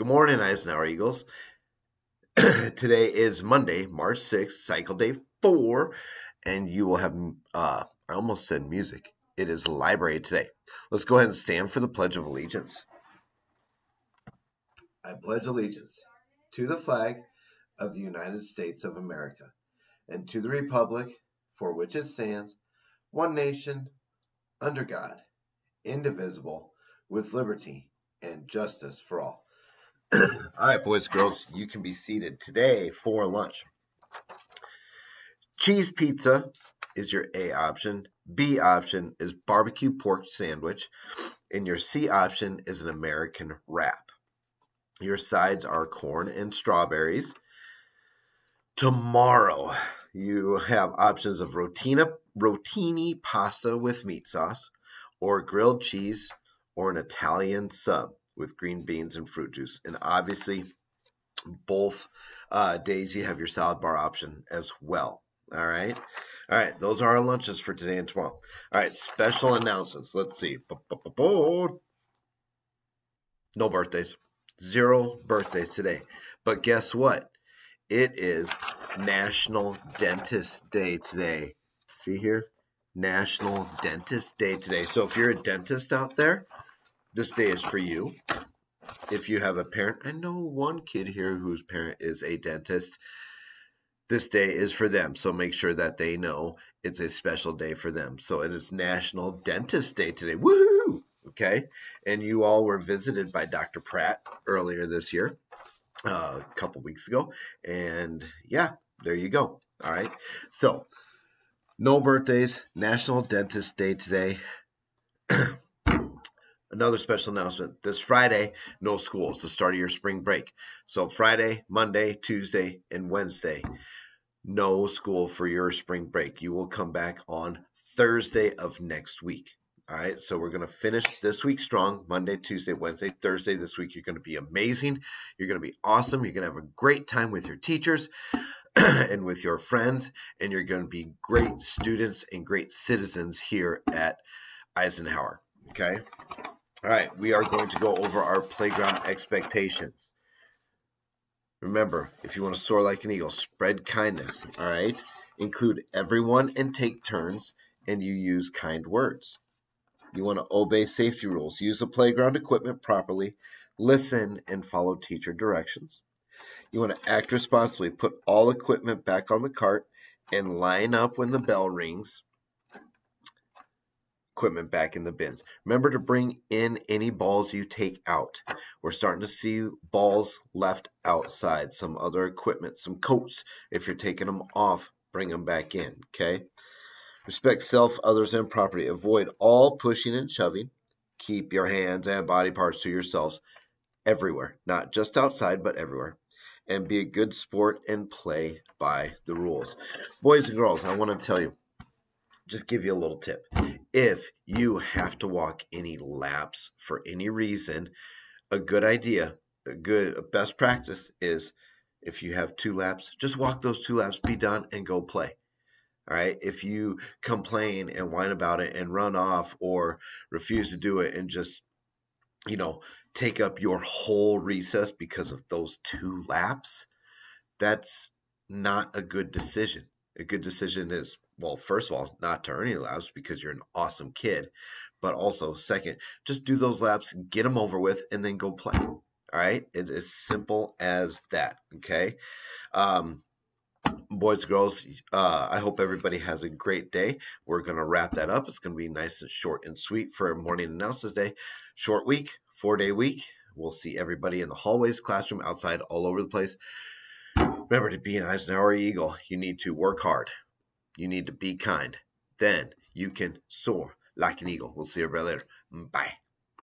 Good morning, Eisenhower Eagles. Today is Monday, March 6th, cycle day four, and you will have, uh, I almost said music. It is library today. Let's go ahead and stand for the Pledge of Allegiance. I pledge allegiance to the flag of the United States of America and to the republic for which it stands, one nation, under God, indivisible, with liberty and justice for all. All right, boys and girls, you can be seated today for lunch. Cheese pizza is your A option. B option is barbecue pork sandwich. And your C option is an American wrap. Your sides are corn and strawberries. Tomorrow, you have options of rotina, rotini pasta with meat sauce, or grilled cheese, or an Italian sub with green beans and fruit juice. And obviously, both uh, days you have your salad bar option as well. All right. All right. Those are our lunches for today and tomorrow. All right. Special announcements. Let's see. No birthdays. Zero birthdays today. But guess what? It is National Dentist Day today. See here? National Dentist Day today. So if you're a dentist out there, this day is for you. If you have a parent, I know one kid here whose parent is a dentist. This day is for them. So make sure that they know it's a special day for them. So it is National Dentist Day today. Woohoo! Okay. And you all were visited by Dr. Pratt earlier this year, uh, a couple weeks ago. And yeah, there you go. All right. So no birthdays, National Dentist Day today. Another special announcement this Friday, no school. It's the start of your spring break. So, Friday, Monday, Tuesday, and Wednesday, no school for your spring break. You will come back on Thursday of next week. All right. So, we're going to finish this week strong Monday, Tuesday, Wednesday, Thursday. This week, you're going to be amazing. You're going to be awesome. You're going to have a great time with your teachers. and with your friends, and you're going to be great students and great citizens here at Eisenhower. Okay. All right, we are going to go over our playground expectations. Remember, if you want to soar like an eagle, spread kindness. All right, include everyone and take turns, and you use kind words. You want to obey safety rules, use the playground equipment properly, listen and follow teacher directions. You want to act responsibly, put all equipment back on the cart, and line up when the bell rings equipment back in the bins. Remember to bring in any balls you take out. We're starting to see balls left outside, some other equipment, some coats. If you're taking them off, bring them back in, okay? Respect self, others, and property. Avoid all pushing and shoving. Keep your hands and body parts to yourselves everywhere, not just outside, but everywhere. And be a good sport and play by the rules. Boys and girls, I want to tell you just give you a little tip. If you have to walk any laps for any reason, a good idea, a good best practice is if you have two laps, just walk those two laps, be done, and go play. All right. If you complain and whine about it and run off or refuse to do it and just, you know, take up your whole recess because of those two laps, that's not a good decision. A good decision is well, first of all, not to earn any laps because you're an awesome kid. But also, second, just do those laps, get them over with, and then go play. All right. It is simple as that. Okay. Um, boys and girls uh, i hope everybody has a great day we're going to wrap that up it's going to be nice and short and sweet for morning announcements day short week four day week we'll see everybody in the hallways classroom outside all over the place remember to be an eisenhower eagle you need to work hard you need to be kind. Then you can soar like an eagle. We'll see you later. Bye.